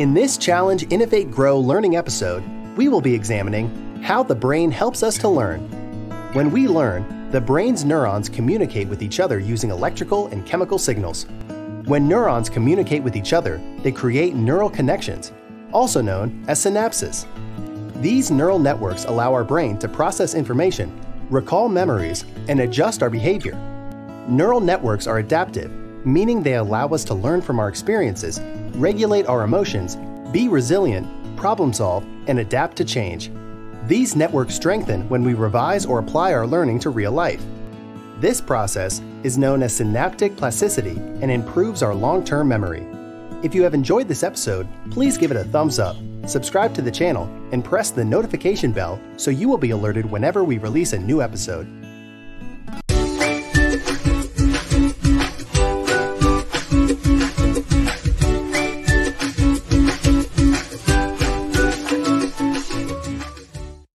In this Challenge Innovate Grow learning episode, we will be examining how the brain helps us to learn. When we learn, the brain's neurons communicate with each other using electrical and chemical signals. When neurons communicate with each other, they create neural connections, also known as synapses. These neural networks allow our brain to process information, recall memories, and adjust our behavior. Neural networks are adaptive, meaning they allow us to learn from our experiences, regulate our emotions, be resilient, problem solve, and adapt to change. These networks strengthen when we revise or apply our learning to real life. This process is known as synaptic plasticity and improves our long term memory. If you have enjoyed this episode, please give it a thumbs up, subscribe to the channel, and press the notification bell so you will be alerted whenever we release a new episode.